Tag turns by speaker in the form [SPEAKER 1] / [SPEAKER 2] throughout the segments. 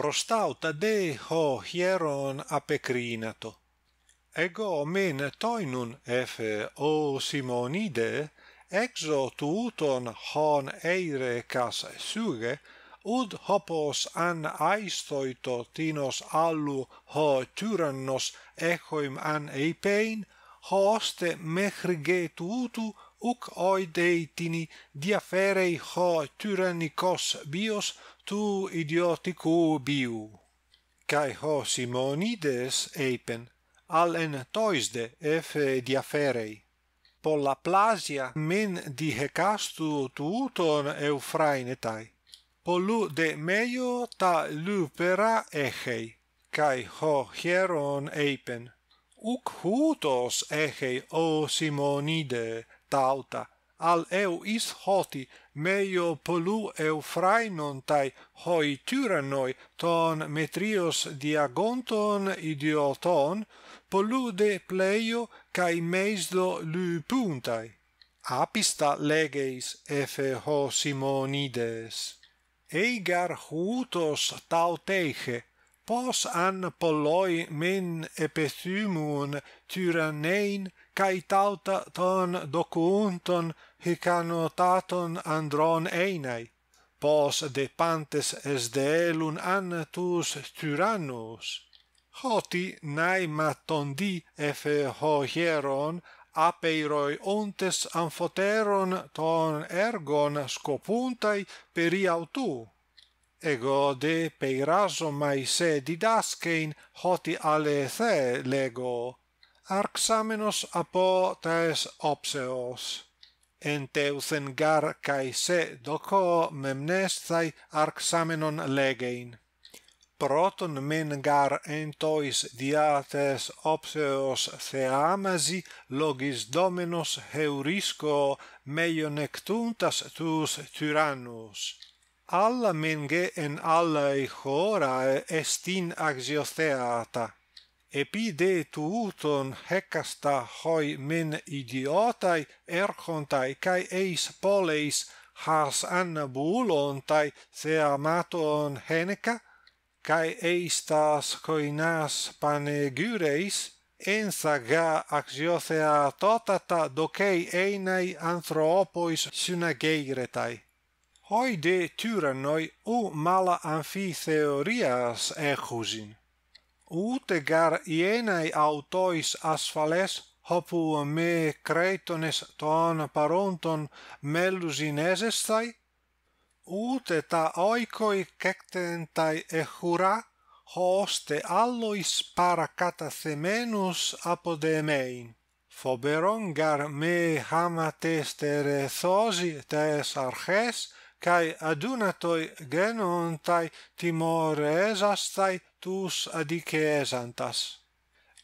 [SPEAKER 1] prostauta de ho hieron apecrinato. Ego men toinun efe o Simonide, exo tuuton hon eire cas suge, ud hopos an aistoito tinos allu ho tyrannos echoim an eipein, hoste mechrige tuutu uc oi deitini diaferei ho tyrannikos bios tu idioticu biu. Kai ho simonides eipen al en toisde efe diaferei. Polla plasia men dihecastu tuuton eufrainetai pollu de meio ta lupera echei kai ho hieron eipen. Uc hutos echei o simonide tauta. Al eu is hoti meio polu eu phrainon tai hoi tyrannoi ton metrios diagonton idioton polu de pleio kai meisdo lu puntai apista legeis efe ho simonides eigar hutos tauteche pos an polloi men epethymun tyrannein kai tauta ton docunton hicanotaton andron einai pos de pantes es delun an tus tyrannus hoti nai matondi efe hoieron apeiroi ontes amphoteron ton ergon scopuntai peri autu ego de peirasomai se didaskein hoti alethe lego. Arxamenos apo tes opseos. En teusengar kai se doko memnestai arxamenon legein. Proton mengar entois diates opseos theamasi logis domenos heurisco meio nectuntas tus tyrannus alla menge en alla hora estin axiotheata. Epi de tuuton hecasta hoi men idiotai erchontai kai eis poleis has annabulontai theamaton heneca kai eistas koinas panegyreis ensaga axiothea totata dokei einai anthropois synageiretai hoi de tyrannoi u mala amphitheorias echusin ute gar ienai autois asphales hopu me cretones ton paronton melusinesestai ute ta oikoi kektentai echura hoste allois para katathemenus apodemein. Foberon gar me hamatestere thosi tes arches kai adunatoi genontai timore esastai tus adicesantas.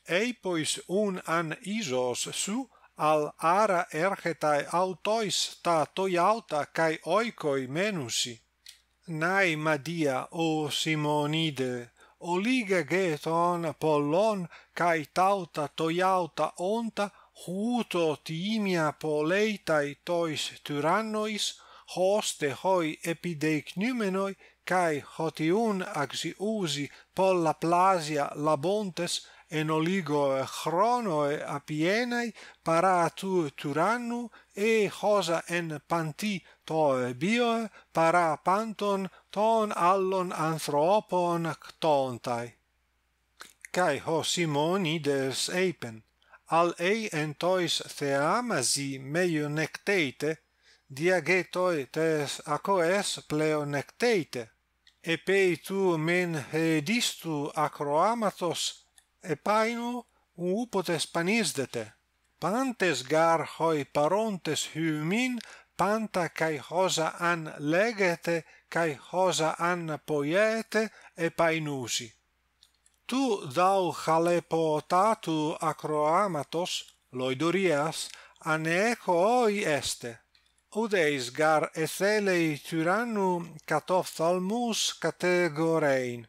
[SPEAKER 1] Eipois un an isos su al ara ergetai autois ta toiauta kai oikoi menusi. Nai madia o Simonide, oliga geton pollon kai tauta toiauta onta huto timia poleitai tois tyrannois hoste hoi epideicnymenoi kai hotiun axiusi pollaplasia labontes en oligo chronoe apienai paratu turannu e hosa en panti toe bio para panton ton allon anthropon ctontai. Kai ho Simonides eipen, al ei entois theamasi meio necteite, diagetoi tes acoes pleonecteite, epei tu men hedistu acroamatos, epainu upotes panisdete. Pantes gar hoi parontes hymin, panta kai hosa an legete, kai hosa an poiete, epainusi. Tu dau chalepotatu acroamatos, loidorias, aneco oi este Udeis gar ethelei tyrannu catophthalmus categorein